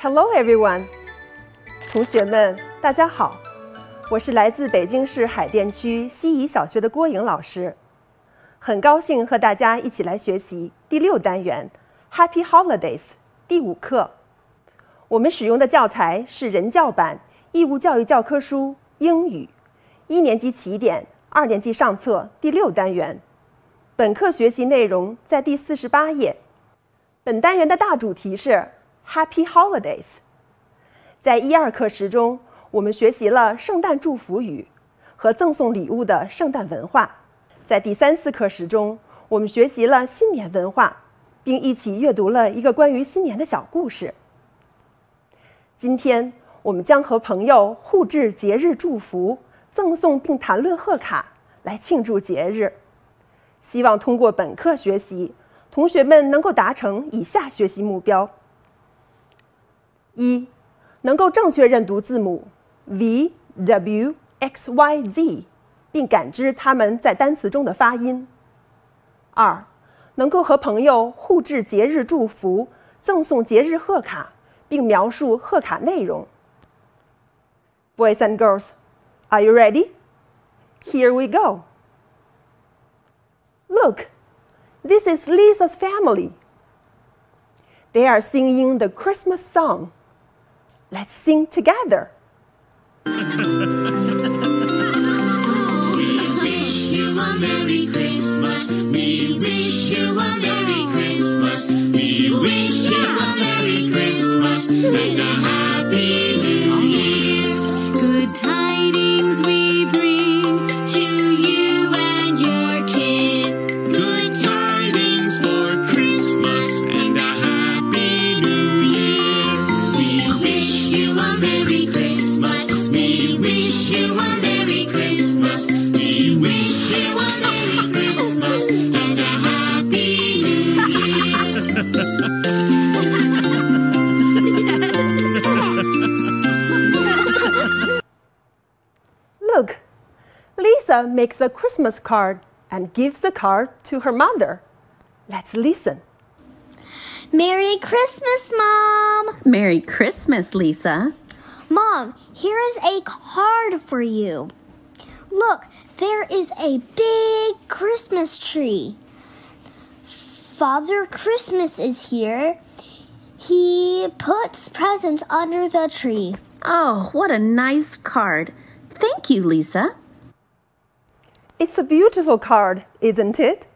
Hello, everyone！同学们，大家好，我是来自北京市海淀区西仪小学的郭颖老师，很高兴和大家一起来学习第六单元 Happy Holidays 第五课。我们使用的教材是人教版义务教育教科书英语一年级起点，二年级上册第六单元。本课学习内容在第四十八页。本单元的大主题是 Happy Holidays。在一二课时中，我们学习了圣诞祝福语和赠送礼物的圣诞文化。在第三四课时中，我们学习了新年文化，并一起阅读了一个关于新年的小故事。今天，我们将和朋友互致节日祝福，赠送并谈论贺卡，来庆祝节日。希望通过本课学习，同学们能够达成以下学习目标：一、能够正确认读字母 v、w、x、y、z，并感知它们在单词中的发音；二、能够和朋友互致节日祝福，赠送节日贺卡，并描述贺卡内容。Boys and girls, are you ready? Here we go. Look, this is Lisa's family. They are singing the Christmas song. Let's sing together. Wish you a Lisa makes a Christmas card and gives the card to her mother. Let's listen. Merry Christmas, Mom! Merry Christmas, Lisa. Mom, here is a card for you. Look, there is a big Christmas tree. Father Christmas is here. He puts presents under the tree. Oh, what a nice card. Thank you, Lisa. It's a beautiful card, isn't it?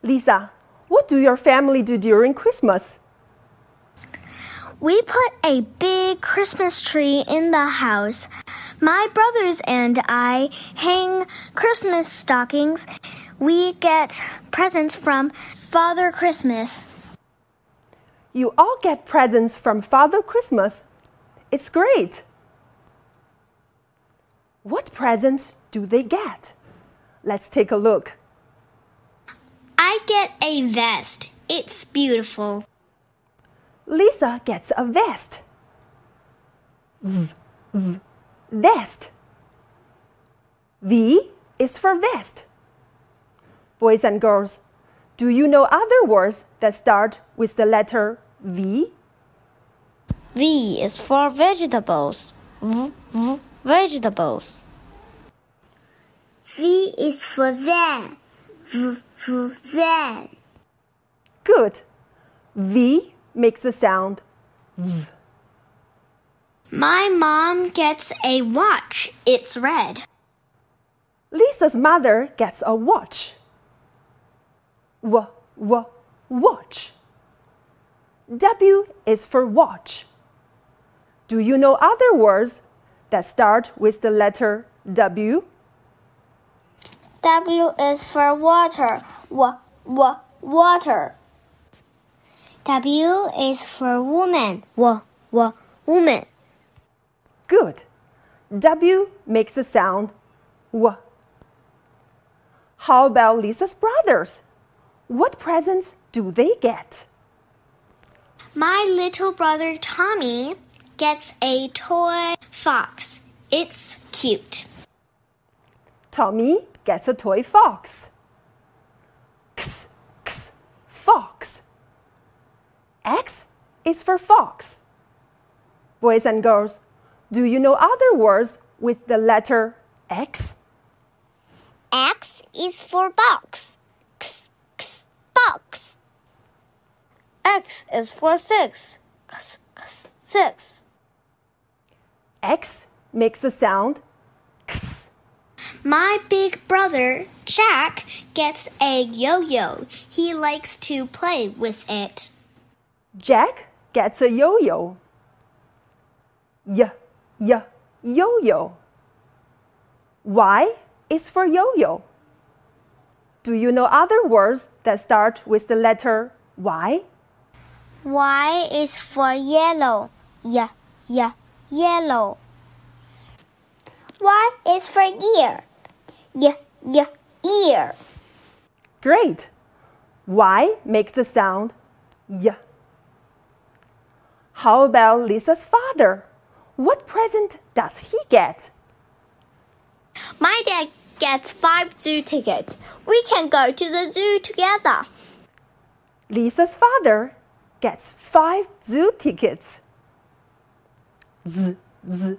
Lisa, what do your family do during Christmas? We put a big Christmas tree in the house. My brothers and I hang Christmas stockings. We get presents from Father Christmas. You all get presents from Father Christmas. It's great. What presents do they get? Let's take a look. I get a vest. It's beautiful. Lisa gets a vest. V, v, vest. V is for vest. Boys and girls, do you know other words that start with the letter V? V is for vegetables. V, v, vegetables. V is for van. V, v, van. Good. V makes the sound V. My mom gets a watch. It's red. Lisa's mother gets a watch. W, w, watch. W is for watch. Do you know other words that start with the letter W? W is for water. W, w, water. W is for woman. W, w, woman. Good. W makes the sound W. How about Lisa's brothers? What presents do they get? My little brother Tommy gets a toy fox. It's cute. Tommy gets a toy fox. X, x, fox. X is for fox. Boys and girls, do you know other words with the letter X? X is for box. X, x, box. X is for six. X, x, six. X makes the sound. My big brother, Jack, gets a yo yo. He likes to play with it. Jack gets a yo yo. Y, y, yo yo. Y is for yo yo. Do you know other words that start with the letter Y? Y is for yellow. Yeah, yeah, yellow. Y is for ear. Yeah, yeah, ear. Great. Y makes the sound Y. How about Lisa's father? What present does he get? My dad gets five zoo tickets. We can go to the zoo together. Lisa's father gets five zoo tickets. Z, z,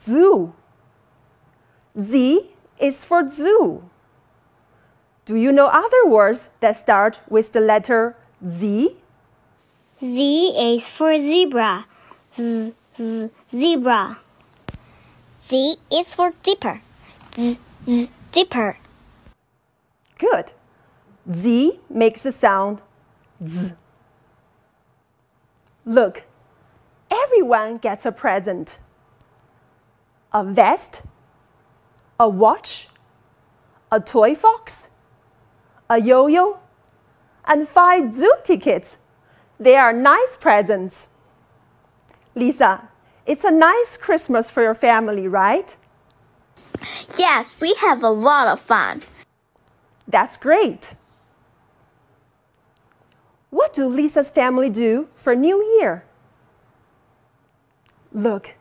zoo. Z is for zoo. Do you know other words that start with the letter Z? Z is for zebra. Z, z, zebra. Z is for zipper. Z, z, zipper. Good. Z makes the sound Z. Look, everyone gets a present a vest, a watch, a toy fox, a yo yo, and five zoo tickets. They are nice presents. Lisa, it's a nice Christmas for your family, right? Yes, we have a lot of fun. That's great. What do Lisa's family do for New Year? Look,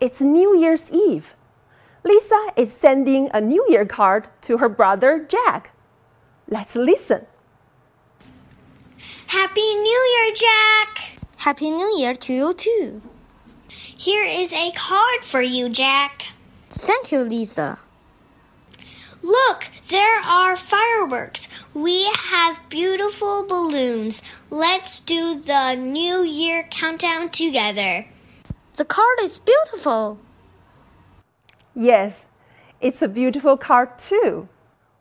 it's New Year's Eve. Lisa is sending a New Year card to her brother Jack. Let's listen. Happy New Year, Jack! Happy New Year to you too. Here is a card for you, Jack. Thank you, Lisa. Look, there are fireworks. We have beautiful balloons. Let's do the New Year countdown together. The card is beautiful. Yes, it's a beautiful card too.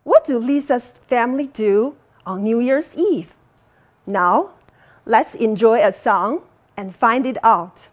What do Lisa's family do on New Year's Eve? Now, let's enjoy a song and find it out.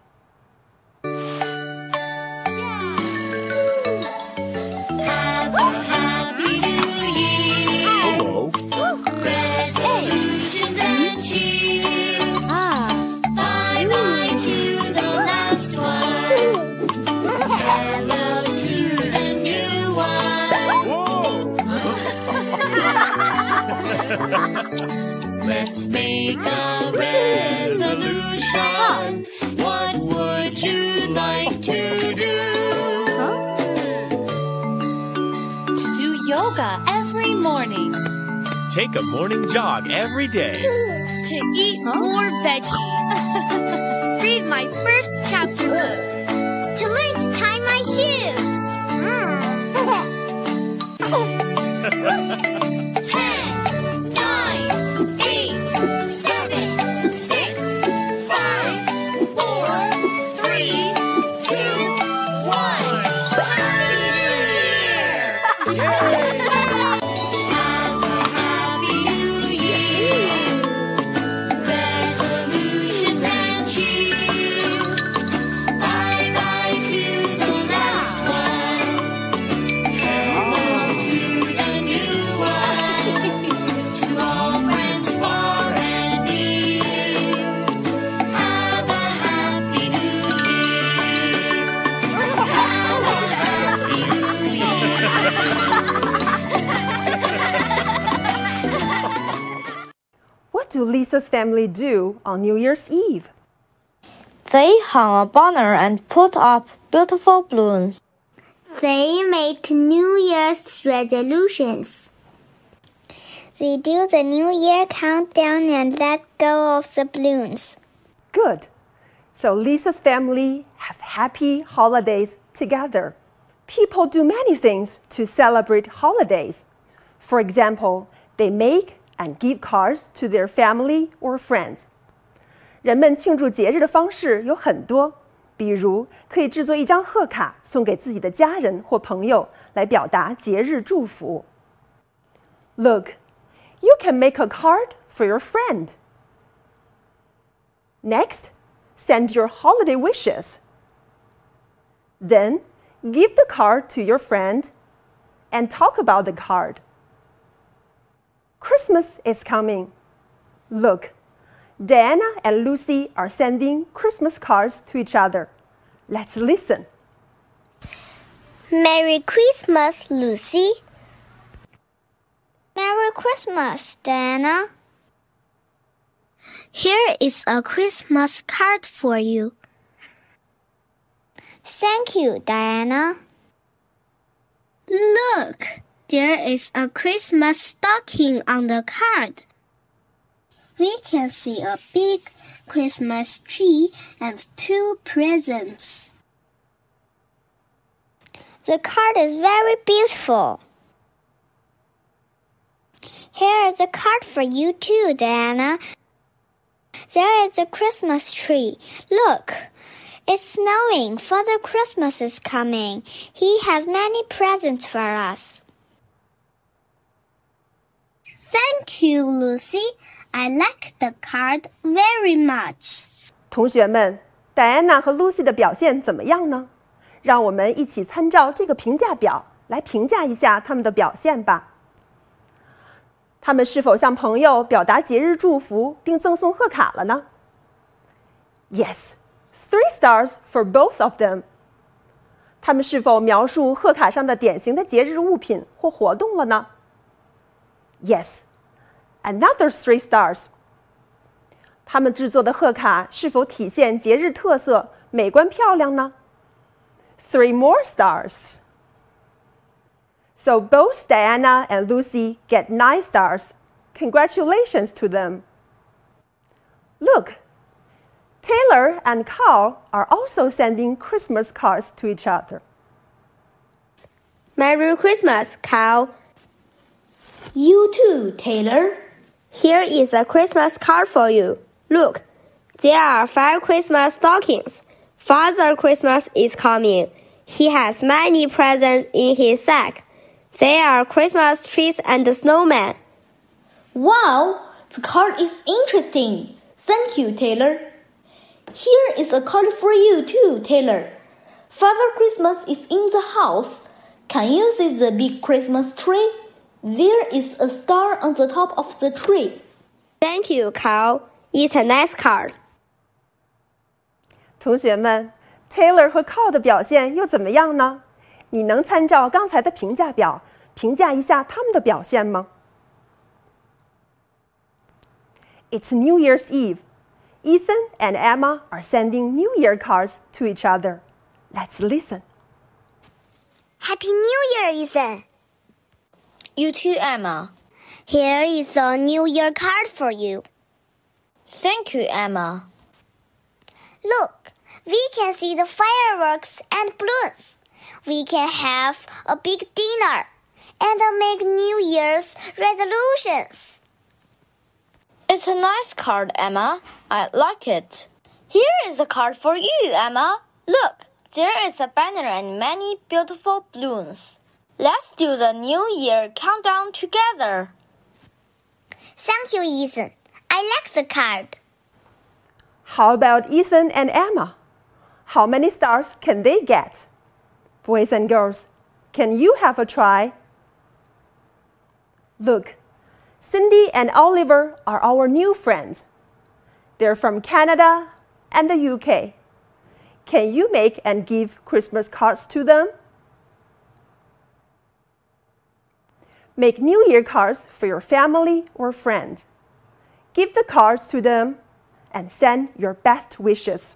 Yoga every morning, Take a morning jog every day. to eat more veggies, read my first chapter book, To learn to tie my shoes. Ten, hmm. do Lisa's family do on New Year's Eve? they hung a banner and put up beautiful balloons. They make New Year's resolutions. They do the New Year countdown and let go of the balloons. Good. So Lisa's family have happy holidays together. People do many things to celebrate holidays. For example, they make and give cards to their family or friends. 人们庆祝节日的方式有很多，比如可以制作一张贺卡送给自己的家人或朋友，来表达节日祝福。Look, you can make a card for your friend. Next, send your holiday wishes. Then, give the card to your friend and talk about the card. Christmas is coming. Look, Diana and Lucy are sending Christmas cards to each other. Let's listen. Merry Christmas, Lucy. Merry Christmas, Diana. Here is a Christmas card for you. Thank you, Diana. Look, there is a Christmas stocking on the card. We can see a big Christmas tree and two presents. The card is very beautiful. Here is a card for you too, Diana. There is a Christmas tree. Look, it's snowing. Father Christmas is coming. He has many presents for us. Thank you, Lucy. I like the card very much. 同学们，戴安娜和 Lucy 的表现怎么样呢？让我们一起参照这个评价表来评价一下他们的表现吧。他们是否向朋友表达节日祝福并赠送贺卡了呢？Yes, three stars for both of them. 他们是否描述贺卡上的典型的节日物品或活动了呢 ？Yes, another three stars. 他们制作的贺卡是否体现节日特色、美观漂亮呢？Three more stars. So both Diana and Lucy get nine stars. Congratulations to them. Look, Taylor and Carl are also sending Christmas cards to each other. Merry Christmas, Carl. You too, Taylor. Here is a Christmas card for you. Look, there are five Christmas stockings. Father Christmas is coming. He has many presents in his sack. There are Christmas trees and snowmen. Wow, the card is interesting. Thank you, Taylor. Here is a card for you too, Taylor. Father Christmas is in the house. Can you see the big Christmas tree? There is a star on the top of the tree. Thank you, Carl. It's a nice card. 同学们，Taylor 和 Carl 的表现又怎么样呢？你能参照刚才的评价表评价一下他们的表现吗？It's New Year's Eve. Ethan and Emma are sending New Year cards to each other. Let's listen. Happy New Year, Ethan. You too, Emma. Here is a New Year card for you. Thank you, Emma. Look, we can see the fireworks and balloons. We can have a big dinner and make New Year's resolutions. It's a nice card, Emma. I like it. Here is a card for you, Emma. Look, there is a banner and many beautiful balloons. Let's do the New Year countdown together. Thank you, Ethan. I like the card. How about Ethan and Emma? How many stars can they get? Boys and girls, can you have a try? Look, Cindy and Oliver are our new friends. They're from Canada and the UK. Can you make and give Christmas cards to them? Make New Year cards for your family or friends. Give the cards to them and send your best wishes.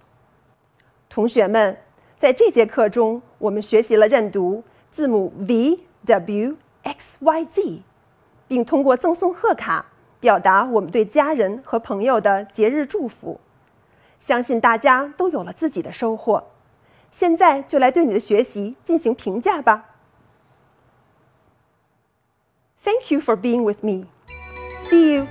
同学们，在这节课中，我们学习了认读字母 V、W、X、Y、Z，并通过赠送贺卡表达我们对家人和朋友的节日祝福。相信大家都有了自己的收获。 现在就来对你的学习进行评价吧。 Thank you for being with me. See you.